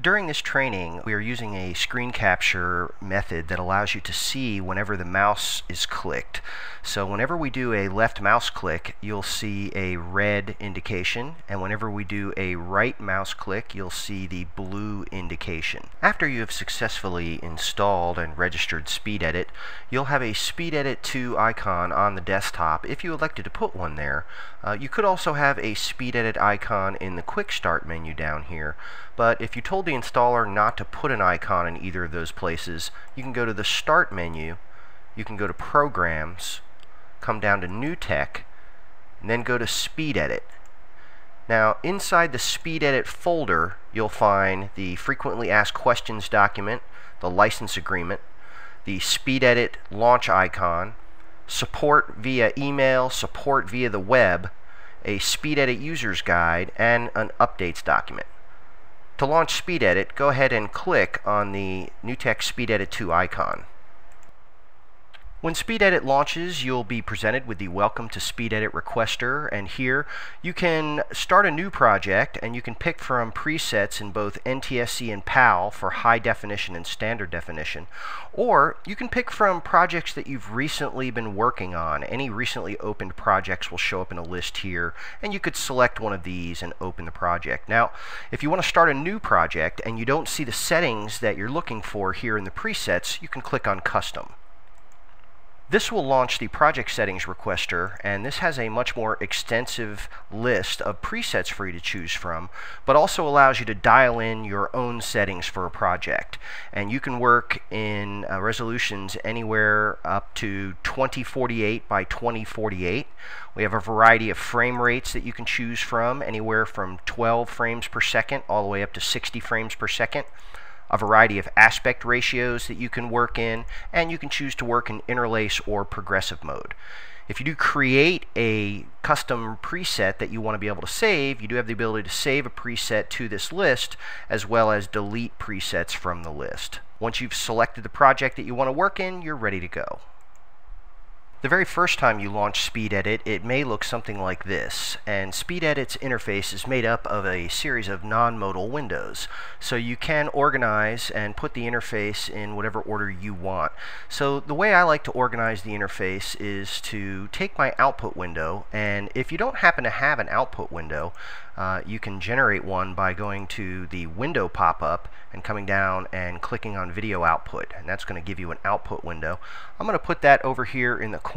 During this training, we are using a screen capture method that allows you to see whenever the mouse is clicked. So whenever we do a left mouse click, you'll see a red indication, and whenever we do a right mouse click, you'll see the blue indication. After you have successfully installed and registered SpeedEdit, you'll have a SpeedEdit 2 icon on the desktop if you elected to put one there. Uh, you could also have a SpeedEdit icon in the Quick Start menu down here, but if you told the installer not to put an icon in either of those places, you can go to the Start menu, you can go to Programs, come down to NewTek, and then go to SpeedEdit. Now, inside the SpeedEdit folder, you'll find the Frequently Asked Questions document, the license agreement, the SpeedEdit launch icon, support via email, support via the web, a SpeedEdit user's guide, and an updates document. To launch SpeedEdit, go ahead and click on the NewTek SpeedEdit 2 icon. When SpeedEdit launches, you'll be presented with the Welcome to SpeedEdit requester, and here you can start a new project and you can pick from presets in both NTSC and PAL for high definition and standard definition, or you can pick from projects that you've recently been working on. Any recently opened projects will show up in a list here, and you could select one of these and open the project. Now, if you want to start a new project and you don't see the settings that you're looking for here in the presets, you can click on Custom. This will launch the project settings requester and this has a much more extensive list of presets for you to choose from but also allows you to dial in your own settings for a project. And you can work in uh, resolutions anywhere up to 2048 by 2048 we have a variety of frame rates that you can choose from anywhere from 12 frames per second all the way up to 60 frames per second a variety of aspect ratios that you can work in, and you can choose to work in interlace or progressive mode. If you do create a custom preset that you want to be able to save, you do have the ability to save a preset to this list as well as delete presets from the list. Once you've selected the project that you want to work in, you're ready to go. The very first time you launch SpeedEdit, it may look something like this, and SpeedEdit's interface is made up of a series of non-modal windows. So you can organize and put the interface in whatever order you want. So the way I like to organize the interface is to take my output window, and if you don't happen to have an output window, uh, you can generate one by going to the window pop-up and coming down and clicking on video output and that's going to give you an output window. I'm going to put that over here in the corner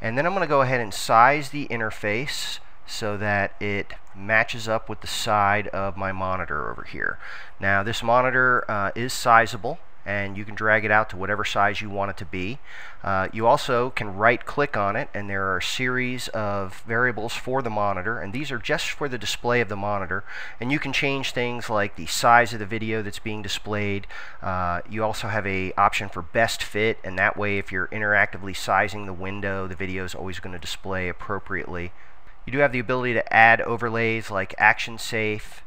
and then I'm going to go ahead and size the interface so that it matches up with the side of my monitor over here. Now this monitor uh, is sizable and you can drag it out to whatever size you want it to be. Uh, you also can right click on it and there are a series of variables for the monitor and these are just for the display of the monitor and you can change things like the size of the video that's being displayed. Uh, you also have a option for best fit and that way if you're interactively sizing the window the video is always going to display appropriately. You do have the ability to add overlays like action safe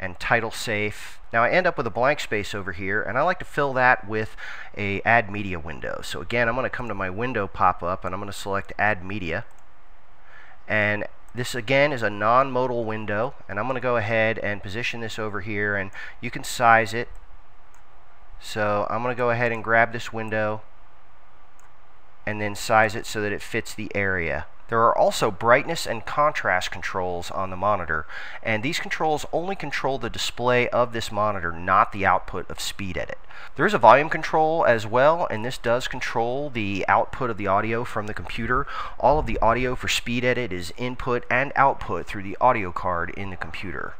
and title safe. Now I end up with a blank space over here and I like to fill that with a add media window. So again I'm going to come to my window pop-up and I'm going to select add media and this again is a non-modal window and I'm going to go ahead and position this over here and you can size it so I'm going to go ahead and grab this window and then size it so that it fits the area there are also brightness and contrast controls on the monitor, and these controls only control the display of this monitor, not the output of SpeedEdit. There is a volume control as well, and this does control the output of the audio from the computer. All of the audio for SpeedEdit is input and output through the audio card in the computer.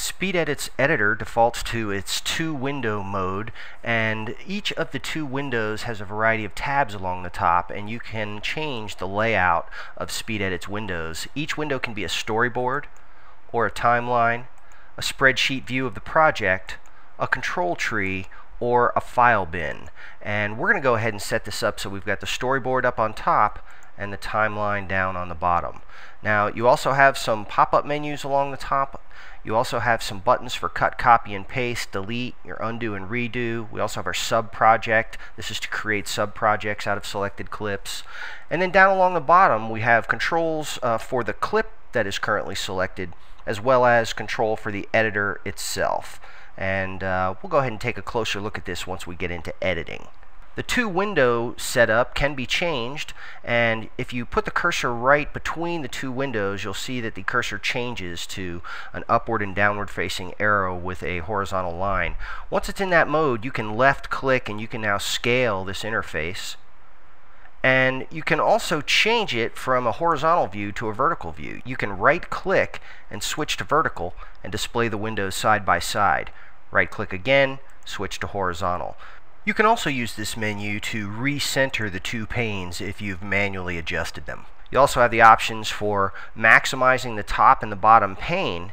SpeedEdit's editor defaults to its two window mode and each of the two windows has a variety of tabs along the top and you can change the layout of SpeedEdit's windows. Each window can be a storyboard or a timeline, a spreadsheet view of the project, a control tree, or a file bin. And we're going to go ahead and set this up so we've got the storyboard up on top and the timeline down on the bottom. Now you also have some pop-up menus along the top you also have some buttons for cut, copy, and paste, delete, your undo and redo. We also have our sub project. This is to create sub projects out of selected clips. And then down along the bottom, we have controls uh, for the clip that is currently selected, as well as control for the editor itself. and uh, we'll go ahead and take a closer look at this once we get into editing. The two window setup can be changed and if you put the cursor right between the two windows you'll see that the cursor changes to an upward and downward facing arrow with a horizontal line. Once it's in that mode you can left click and you can now scale this interface and you can also change it from a horizontal view to a vertical view. You can right click and switch to vertical and display the windows side by side. Right click again, switch to horizontal. You can also use this menu to recenter the two panes if you've manually adjusted them. You also have the options for maximizing the top and the bottom pane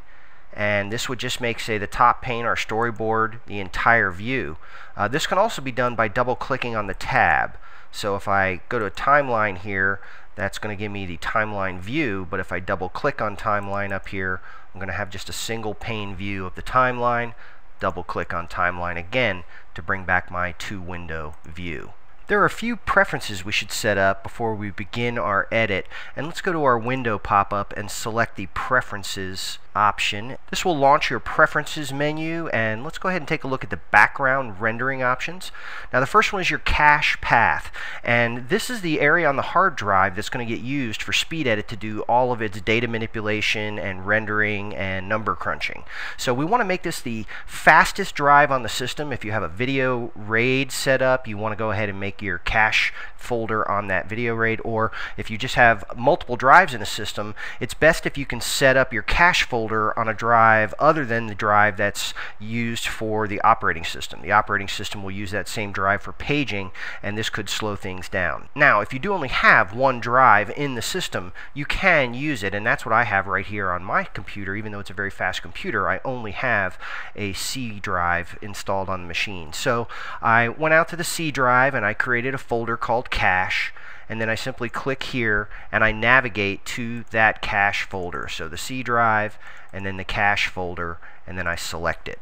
and this would just make say the top pane or storyboard the entire view. Uh, this can also be done by double clicking on the tab. So if I go to a timeline here that's going to give me the timeline view but if I double click on timeline up here I'm going to have just a single pane view of the timeline double click on timeline again to bring back my two window view. There are a few preferences we should set up before we begin our edit and let's go to our window pop-up and select the preferences option. This will launch your preferences menu and let's go ahead and take a look at the background rendering options. Now the first one is your cache path and this is the area on the hard drive that's going to get used for SpeedEdit to do all of its data manipulation and rendering and number crunching. So we want to make this the fastest drive on the system. If you have a video RAID set up you want to go ahead and make your cache folder on that video RAID or if you just have multiple drives in a system it's best if you can set up your cache folder on a drive other than the drive that's used for the operating system. The operating system will use that same drive for paging and this could slow things down. Now if you do only have one drive in the system you can use it and that's what I have right here on my computer even though it's a very fast computer I only have a C drive installed on the machine. So I went out to the C drive and I created a folder called cache and then I simply click here and I navigate to that cache folder. So the C drive and then the cache folder and then I select it.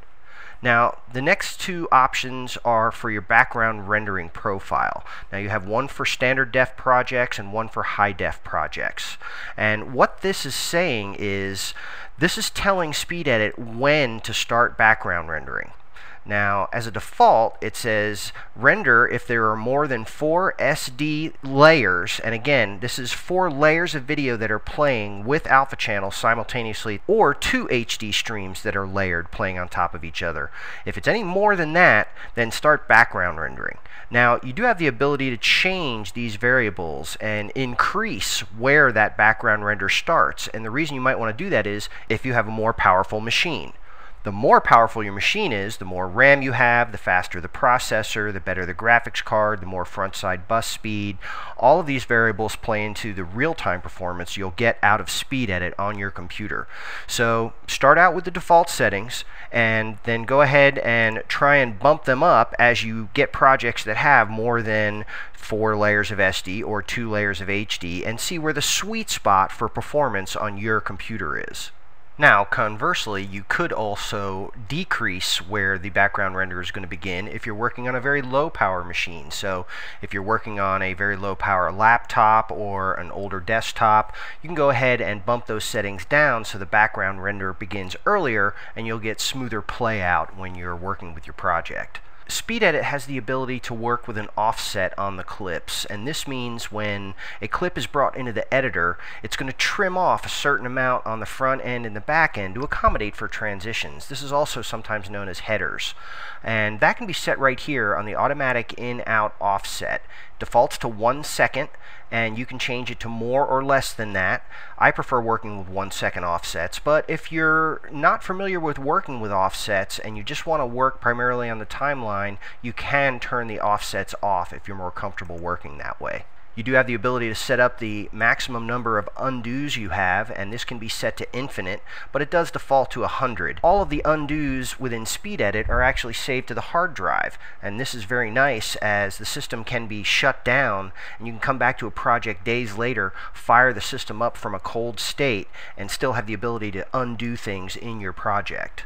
Now, the next two options are for your background rendering profile. Now, you have one for standard def projects and one for high def projects. And what this is saying is this is telling SpeedEdit when to start background rendering. Now, as a default, it says render if there are more than four SD layers, and again, this is four layers of video that are playing with alpha channels simultaneously, or two HD streams that are layered playing on top of each other. If it's any more than that, then start background rendering. Now, you do have the ability to change these variables and increase where that background render starts, and the reason you might want to do that is if you have a more powerful machine. The more powerful your machine is, the more RAM you have, the faster the processor, the better the graphics card, the more front side bus speed. All of these variables play into the real-time performance you'll get out of speed edit on your computer. So start out with the default settings and then go ahead and try and bump them up as you get projects that have more than four layers of SD or two layers of HD and see where the sweet spot for performance on your computer is. Now, conversely, you could also decrease where the background render is going to begin if you're working on a very low power machine. So if you're working on a very low power laptop or an older desktop, you can go ahead and bump those settings down so the background render begins earlier and you'll get smoother play out when you're working with your project. SpeedEdit has the ability to work with an offset on the clips and this means when a clip is brought into the editor it's going to trim off a certain amount on the front end and the back end to accommodate for transitions. This is also sometimes known as headers and that can be set right here on the automatic in-out offset. Defaults to one second and you can change it to more or less than that. I prefer working with one second offsets, but if you're not familiar with working with offsets and you just want to work primarily on the timeline, you can turn the offsets off if you're more comfortable working that way. You do have the ability to set up the maximum number of undos you have, and this can be set to infinite, but it does default to 100. All of the undos within SpeedEdit are actually saved to the hard drive, and this is very nice as the system can be shut down, and you can come back to a project days later, fire the system up from a cold state, and still have the ability to undo things in your project.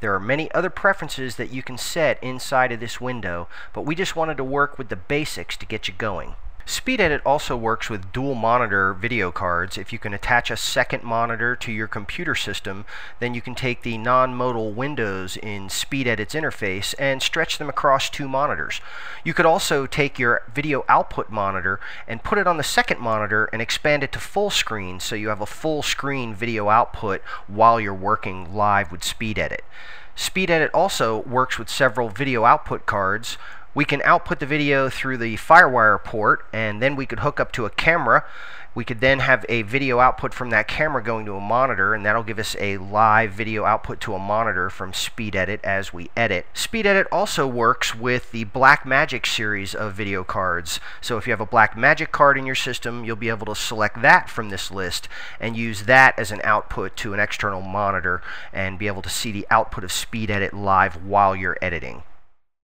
There are many other preferences that you can set inside of this window, but we just wanted to work with the basics to get you going. SpeedEdit also works with dual monitor video cards. If you can attach a second monitor to your computer system, then you can take the non-modal windows in SpeedEdit's interface and stretch them across two monitors. You could also take your video output monitor and put it on the second monitor and expand it to full screen so you have a full screen video output while you're working live with SpeedEdit. SpeedEdit also works with several video output cards we can output the video through the Firewire port and then we could hook up to a camera. We could then have a video output from that camera going to a monitor and that'll give us a live video output to a monitor from SpeedEdit as we edit. SpeedEdit also works with the Blackmagic series of video cards. So if you have a Blackmagic card in your system, you'll be able to select that from this list and use that as an output to an external monitor and be able to see the output of SpeedEdit live while you're editing.